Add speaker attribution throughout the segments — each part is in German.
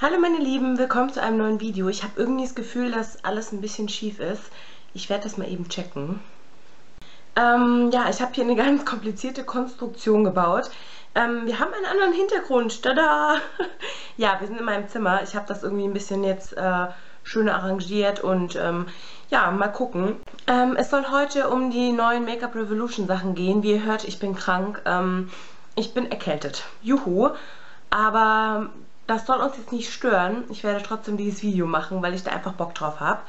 Speaker 1: Hallo meine Lieben, willkommen zu einem neuen Video. Ich habe irgendwie das Gefühl, dass alles ein bisschen schief ist. Ich werde das mal eben checken. Ähm, ja, ich habe hier eine ganz komplizierte Konstruktion gebaut. Ähm, wir haben einen anderen Hintergrund. Tada! ja, wir sind in meinem Zimmer. Ich habe das irgendwie ein bisschen jetzt äh, schöner arrangiert und ähm, ja, mal gucken. Ähm, es soll heute um die neuen Make-up Revolution Sachen gehen. Wie ihr hört, ich bin krank. Ähm, ich bin erkältet. Juhu. Aber das soll uns jetzt nicht stören. Ich werde trotzdem dieses Video machen, weil ich da einfach Bock drauf habe.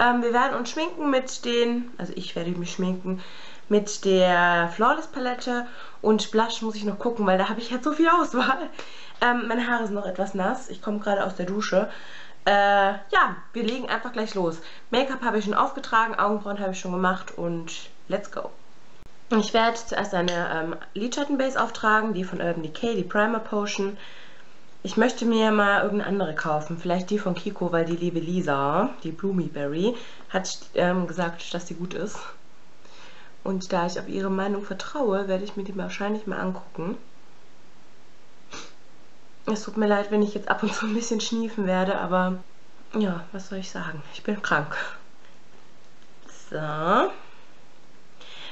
Speaker 1: Ähm, wir werden uns schminken mit den, also ich werde mich schminken mit der Flawless Palette und Blush muss ich noch gucken, weil da habe ich jetzt so viel Auswahl. Ähm, meine Haare sind noch etwas nass. Ich komme gerade aus der Dusche. Äh, ja, wir legen einfach gleich los. Make-up habe ich schon aufgetragen, Augenbrauen habe ich schon gemacht und let's go. Ich werde zuerst eine ähm, Lidschattenbase auftragen, die von Urban Decay, die Primer Potion. Ich möchte mir mal irgendeine andere kaufen. Vielleicht die von Kiko, weil die liebe Lisa, die Bloomy Berry, hat ähm, gesagt, dass die gut ist. Und da ich auf ihre Meinung vertraue, werde ich mir die wahrscheinlich mal angucken. Es tut mir leid, wenn ich jetzt ab und zu ein bisschen schniefen werde, aber ja, was soll ich sagen? Ich bin krank. So.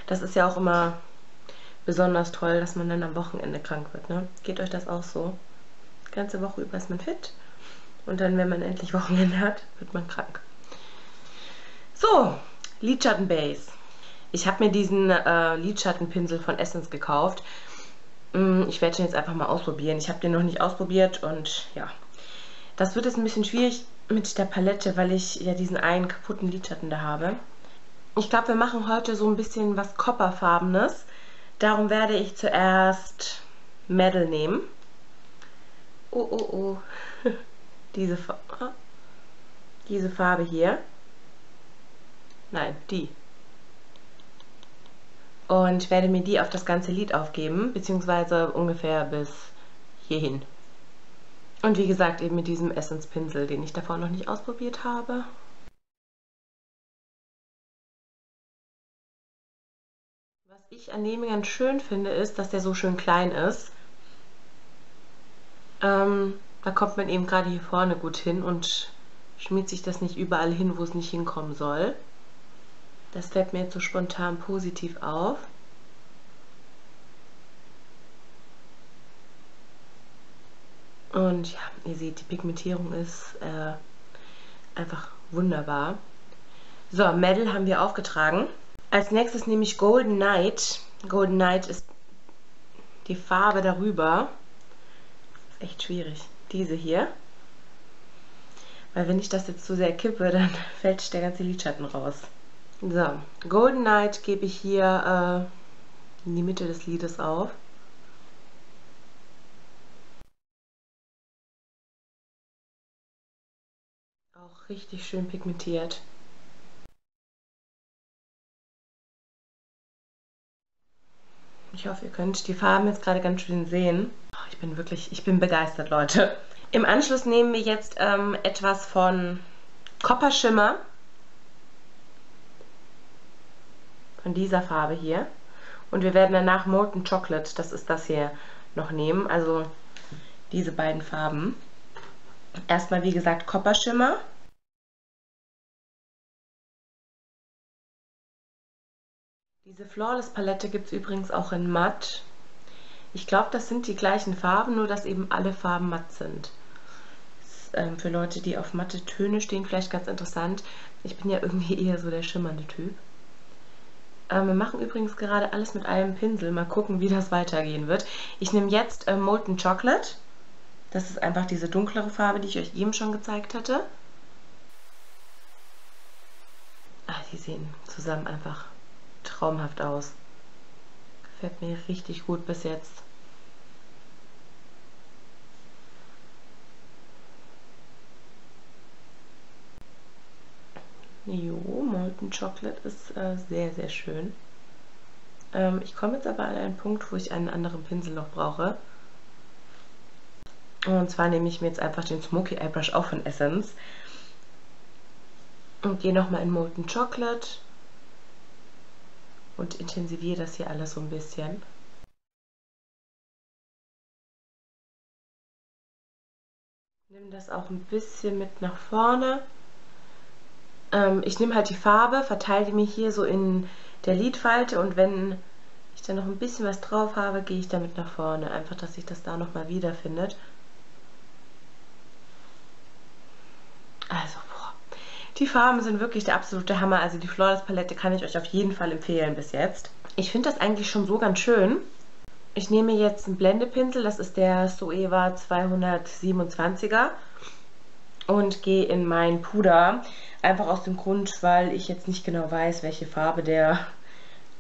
Speaker 1: Das ist ja auch immer besonders toll, dass man dann am Wochenende krank wird, ne? Geht euch das auch so? Ganze Woche über ist man fit und dann, wenn man endlich Wochenende hat, wird man krank. So, Lidschattenbase. Ich habe mir diesen äh, Lidschattenpinsel von Essence gekauft. Mm, ich werde den jetzt einfach mal ausprobieren. Ich habe den noch nicht ausprobiert und ja. Das wird jetzt ein bisschen schwierig mit der Palette, weil ich ja diesen einen kaputten Lidschatten da habe. Ich glaube, wir machen heute so ein bisschen was Copperfarbenes. Darum werde ich zuerst Metal nehmen. Oh, oh, oh. diese, Farbe. diese Farbe hier. Nein, die. Und werde mir die auf das ganze Lied aufgeben, beziehungsweise ungefähr bis hierhin. Und wie gesagt, eben mit diesem Essence-Pinsel, den ich davor noch nicht ausprobiert habe. Was ich an dem ganz schön finde, ist, dass der so schön klein ist. Ähm, da kommt man eben gerade hier vorne gut hin und schmiert sich das nicht überall hin, wo es nicht hinkommen soll. Das fällt mir jetzt so spontan positiv auf. Und ja, ihr seht, die Pigmentierung ist äh, einfach wunderbar. So, Medal haben wir aufgetragen. Als nächstes nehme ich Golden Night. Golden Night ist die Farbe darüber. Schwierig. Diese hier. Weil wenn ich das jetzt zu sehr kippe, dann fällt der ganze Lidschatten raus. So, Golden Night gebe ich hier äh, in die Mitte des Lides auf. Auch richtig schön pigmentiert. Ich hoffe, ihr könnt die Farben jetzt gerade ganz schön sehen. Ich bin wirklich, ich bin begeistert, Leute. Im Anschluss nehmen wir jetzt ähm, etwas von Copper Schimmer. Von dieser Farbe hier. Und wir werden danach Molten Chocolate, das ist das hier, noch nehmen. Also diese beiden Farben. Erstmal, wie gesagt, Copper Schimmer. Diese Flawless Palette gibt es übrigens auch in matt. Ich glaube, das sind die gleichen Farben, nur dass eben alle Farben matt sind. Ist, ähm, für Leute, die auf matte Töne stehen, vielleicht ganz interessant. Ich bin ja irgendwie eher so der schimmernde Typ. Ähm, wir machen übrigens gerade alles mit einem Pinsel. Mal gucken, wie das weitergehen wird. Ich nehme jetzt äh, Molten Chocolate. Das ist einfach diese dunklere Farbe, die ich euch eben schon gezeigt hatte. Ah, die sehen zusammen einfach traumhaft aus. Gefällt mir richtig gut bis jetzt. Jo, Molten Chocolate ist äh, sehr, sehr schön. Ähm, ich komme jetzt aber an einen Punkt, wo ich einen anderen Pinsel noch brauche. Und zwar nehme ich mir jetzt einfach den Smoky Eyebrush auch von Essence. Und gehe nochmal in Molten Chocolate und intensiviere das hier alles so ein bisschen. Nehme das auch ein bisschen mit nach vorne. Ähm, ich nehme halt die Farbe, verteile die mir hier so in der Lidfalte und wenn ich dann noch ein bisschen was drauf habe, gehe ich damit nach vorne. Einfach, dass sich das da nochmal wiederfindet. Also. Die Farben sind wirklich der absolute Hammer. Also die Flawless Palette kann ich euch auf jeden Fall empfehlen bis jetzt. Ich finde das eigentlich schon so ganz schön. Ich nehme jetzt einen Blendepinsel, das ist der Soeva 227er und gehe in mein Puder. Einfach aus dem Grund, weil ich jetzt nicht genau weiß, welche Farbe der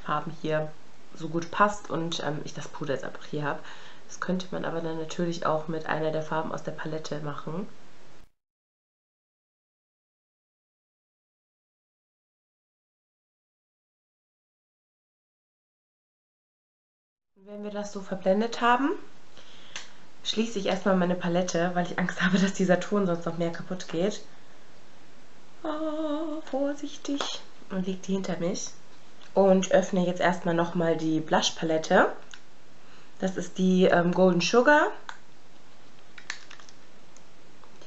Speaker 1: Farben hier so gut passt und ähm, ich das Puder jetzt einfach hier habe. Das könnte man aber dann natürlich auch mit einer der Farben aus der Palette machen. Wenn wir das so verblendet haben, schließe ich erstmal meine Palette, weil ich Angst habe, dass dieser Ton sonst noch mehr kaputt geht. Oh, vorsichtig. Und lege die hinter mich. Und öffne jetzt erstmal nochmal die Blush-Palette. Das ist die ähm, Golden Sugar.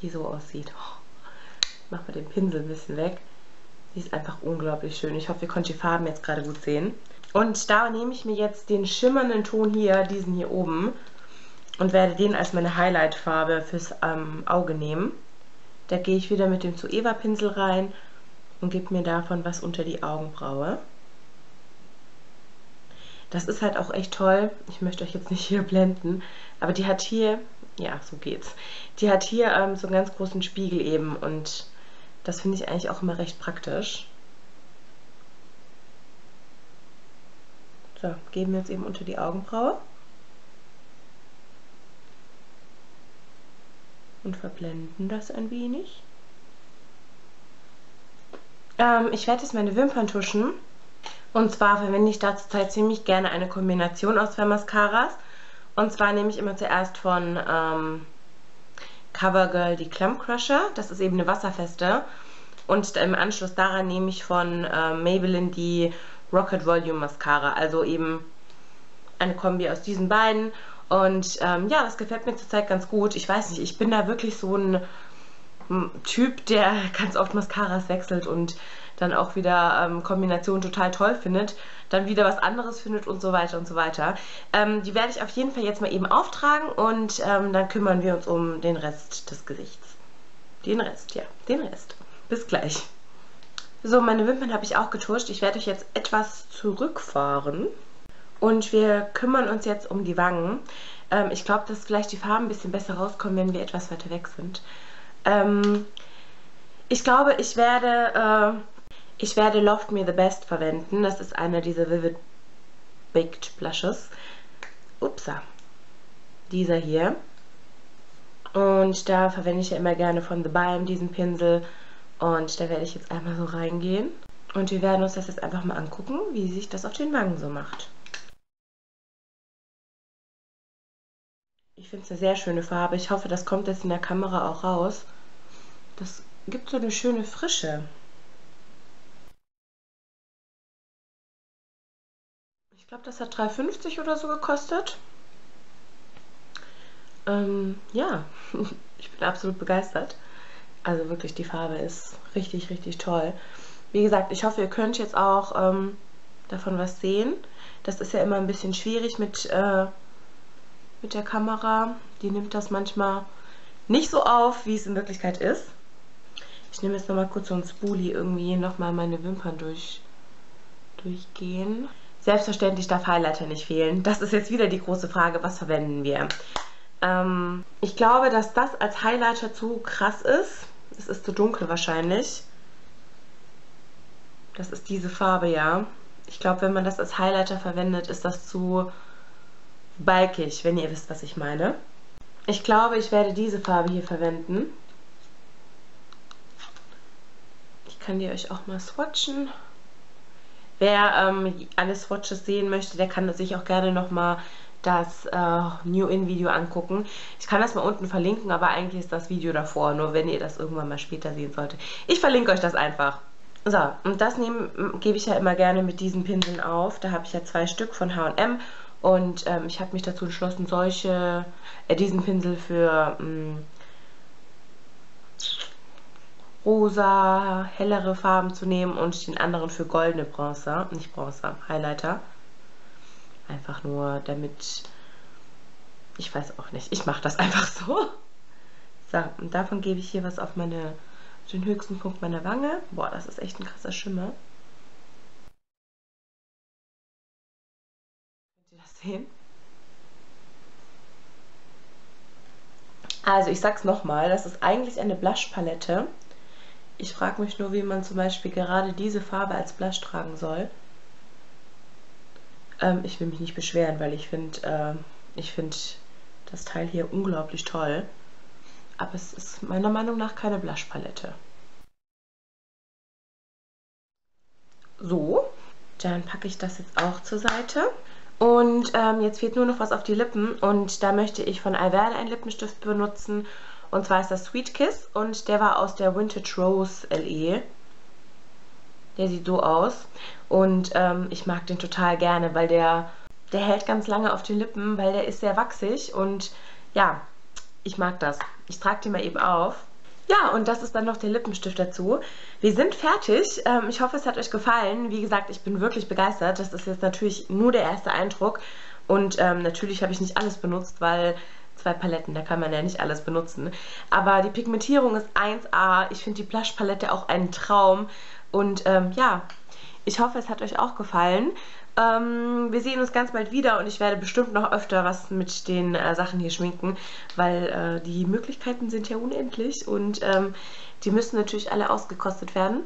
Speaker 1: Die so aussieht. Oh, ich mache mal den Pinsel ein bisschen weg. Die ist einfach unglaublich schön. Ich hoffe, ihr könnt die Farben jetzt gerade gut sehen. Und da nehme ich mir jetzt den schimmernden Ton hier, diesen hier oben, und werde den als meine Highlight-Farbe fürs ähm, Auge nehmen. Da gehe ich wieder mit dem Zoeva-Pinsel rein und gebe mir davon was unter die Augenbraue. Das ist halt auch echt toll. Ich möchte euch jetzt nicht hier blenden, aber die hat hier, ja, so geht's. Die hat hier ähm, so einen ganz großen Spiegel eben und das finde ich eigentlich auch immer recht praktisch. So, geben wir jetzt eben unter die Augenbraue. Und verblenden das ein wenig. Ähm, ich werde jetzt meine Wimpern tuschen. Und zwar verwende ich da zurzeit ziemlich gerne eine Kombination aus zwei Mascaras. Und zwar nehme ich immer zuerst von ähm, CoverGirl die Clump Crusher. Das ist eben eine wasserfeste. Und im Anschluss daran nehme ich von äh, Maybelline die Rocket Volume Mascara. Also eben eine Kombi aus diesen beiden. Und ähm, ja, das gefällt mir zurzeit ganz gut. Ich weiß nicht, ich bin da wirklich so ein Typ, der ganz oft Mascaras wechselt und dann auch wieder ähm, Kombinationen total toll findet, dann wieder was anderes findet und so weiter und so weiter. Ähm, die werde ich auf jeden Fall jetzt mal eben auftragen und ähm, dann kümmern wir uns um den Rest des Gesichts. Den Rest, ja, den Rest. Bis gleich. So, meine Wimpern habe ich auch getuscht. Ich werde euch jetzt etwas zurückfahren. Und wir kümmern uns jetzt um die Wangen. Ähm, ich glaube, dass vielleicht die Farben ein bisschen besser rauskommen, wenn wir etwas weiter weg sind. Ähm, ich glaube, ich werde, äh, ich werde Loft Me The Best verwenden. Das ist einer dieser Vivid Baked Blushes. Upsa. Dieser hier. Und da verwende ich ja immer gerne von The Balm diesen Pinsel. Und da werde ich jetzt einmal so reingehen. Und wir werden uns das jetzt einfach mal angucken, wie sich das auf den Wangen so macht. Ich finde es eine sehr schöne Farbe. Ich hoffe, das kommt jetzt in der Kamera auch raus. Das gibt so eine schöne Frische. Ich glaube, das hat 3,50 oder so gekostet. Ähm, ja, ich bin absolut begeistert. Also wirklich, die Farbe ist richtig, richtig toll. Wie gesagt, ich hoffe, ihr könnt jetzt auch ähm, davon was sehen. Das ist ja immer ein bisschen schwierig mit, äh, mit der Kamera. Die nimmt das manchmal nicht so auf, wie es in Wirklichkeit ist. Ich nehme jetzt nochmal kurz so ein Spoolie irgendwie nochmal meine Wimpern durch, durchgehen. Selbstverständlich darf Highlighter nicht fehlen. Das ist jetzt wieder die große Frage, was verwenden wir? Ähm, ich glaube, dass das als Highlighter zu krass ist. Es ist zu dunkel wahrscheinlich. Das ist diese Farbe, ja. Ich glaube, wenn man das als Highlighter verwendet, ist das zu balkig, wenn ihr wisst, was ich meine. Ich glaube, ich werde diese Farbe hier verwenden. Ich kann die euch auch mal swatchen. Wer ähm, alle Swatches sehen möchte, der kann sich auch gerne nochmal das äh, New-In-Video angucken. Ich kann das mal unten verlinken, aber eigentlich ist das Video davor, nur wenn ihr das irgendwann mal später sehen solltet. Ich verlinke euch das einfach. So, und das gebe ich ja immer gerne mit diesen Pinseln auf. Da habe ich ja zwei Stück von H&M und ähm, ich habe mich dazu entschlossen, solche, äh, diesen Pinsel für, mh, rosa, hellere Farben zu nehmen und den anderen für goldene Bronzer, nicht Bronzer, Highlighter. Einfach nur damit, ich weiß auch nicht, ich mache das einfach so. So, und davon gebe ich hier was auf meine, den höchsten Punkt meiner Wange. Boah, das ist echt ein krasser Schimmer. Könnt ihr das sehen? Also ich sag's nochmal, das ist eigentlich eine Blush-Palette. Ich frage mich nur, wie man zum Beispiel gerade diese Farbe als Blush tragen soll. Ähm, ich will mich nicht beschweren, weil ich finde, äh, ich finde das Teil hier unglaublich toll. Aber es ist meiner Meinung nach keine Blush-Palette. So, dann packe ich das jetzt auch zur Seite. Und ähm, jetzt fehlt nur noch was auf die Lippen und da möchte ich von Alverde einen Lippenstift benutzen. Und zwar ist das Sweet Kiss und der war aus der Vintage Rose LE. Der sieht so aus und ähm, ich mag den total gerne, weil der, der hält ganz lange auf den Lippen, weil der ist sehr wachsig und ja, ich mag das. Ich trage den mal eben auf. Ja, und das ist dann noch der Lippenstift dazu. Wir sind fertig. Ähm, ich hoffe, es hat euch gefallen. Wie gesagt, ich bin wirklich begeistert. Das ist jetzt natürlich nur der erste Eindruck. Und ähm, natürlich habe ich nicht alles benutzt, weil zwei Paletten, da kann man ja nicht alles benutzen. Aber die Pigmentierung ist 1A. Ich finde die Blush-Palette auch ein Traum. Und ähm, ja, ich hoffe, es hat euch auch gefallen. Ähm, wir sehen uns ganz bald wieder und ich werde bestimmt noch öfter was mit den äh, Sachen hier schminken, weil äh, die Möglichkeiten sind ja unendlich und ähm, die müssen natürlich alle ausgekostet werden.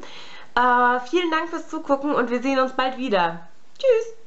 Speaker 1: Äh, vielen Dank fürs Zugucken und wir sehen uns bald wieder. Tschüss!